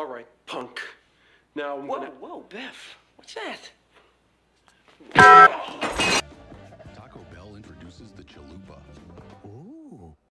All right, punk. Now I'm Whoa, gonna. whoa, Biff. What's that? Taco Bell introduces the chalupa,